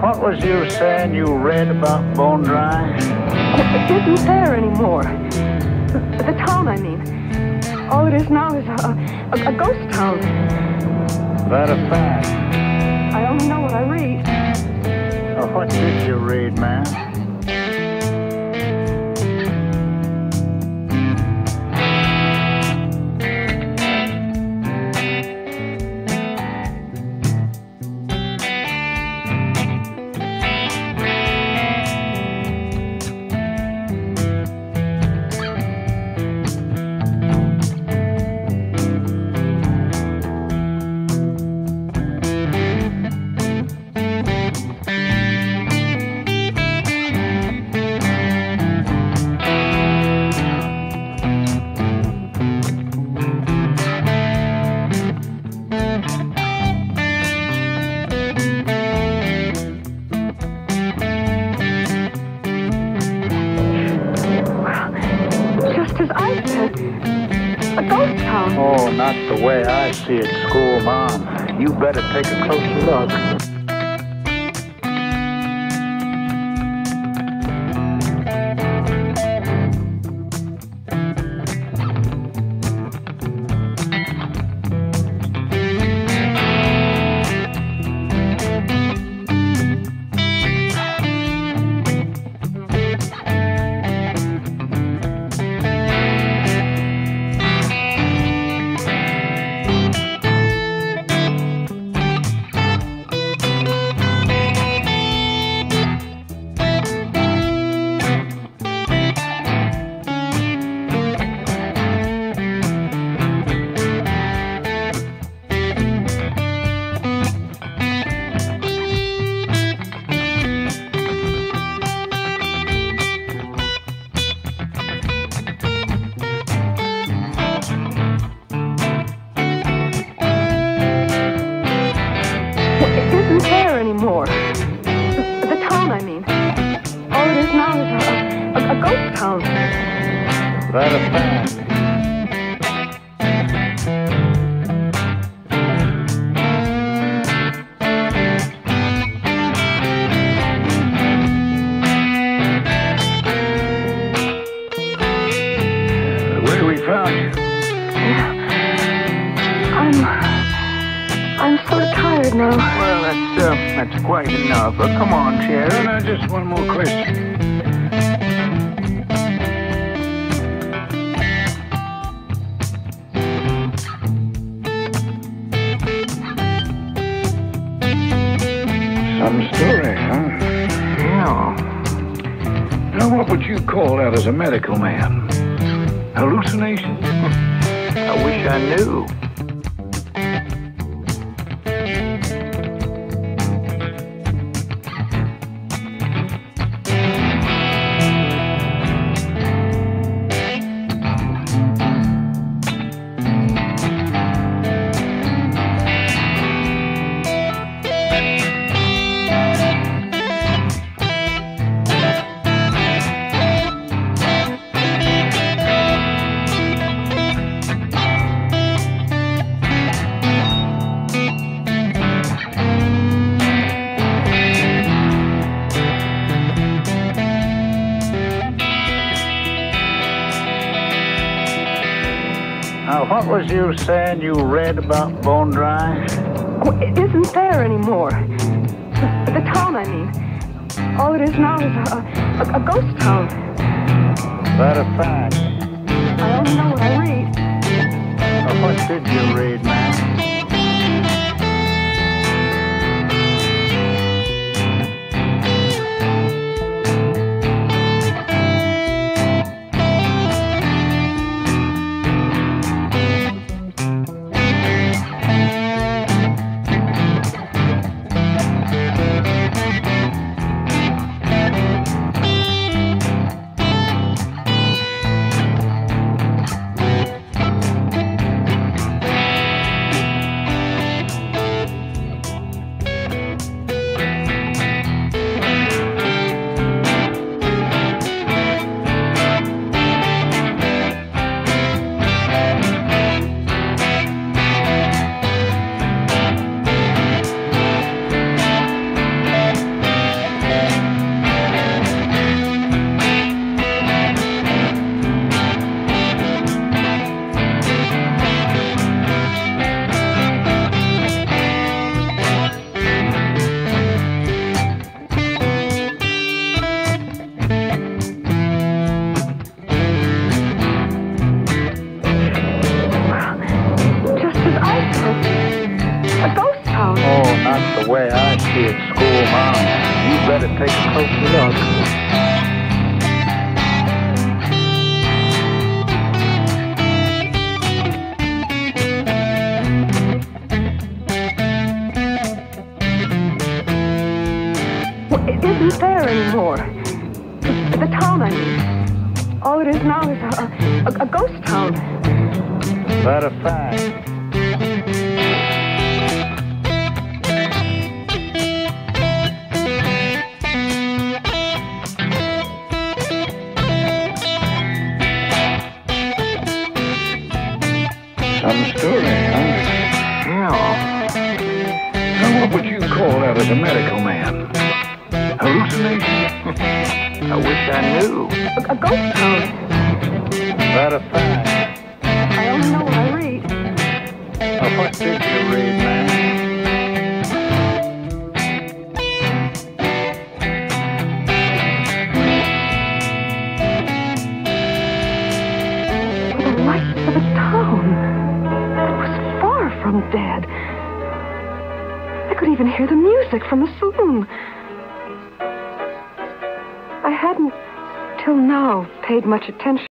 what was you saying you read about Bone Dry? It isn't there anymore. The, the town, I mean. All it is now is a, a, a ghost town. That a fact? I only know what I read. Now, what did you read, man? Oh, not the way I see it, school mom. You better take a closer look. Ghost town. That a fact? Where we found you? I'm. I'm so tired now. Well, that's uh, that's quite enough. Uh, come on, Sharon. Uh, just one more question. What would you call that as a medical man? Hallucination? I wish I knew. What was you saying you read about Bone Dry? It isn't there anymore. The, the town, I mean. All it is now is a, a, a ghost town. That a fact? I only know what I read. Now, what did you read, man? Anymore. The, the town, I mean. All it is now is a, a, a ghost town. That a fact? Some story, huh? Yeah. Now, what would you call that as a medical man? Hallucination? I wish I knew. A, a ghost town. That a fact? I only know what I read. Now, what did you read, man? The lights of a town that was far from dead. I could even hear the music from the saloon. I now, paid much attention.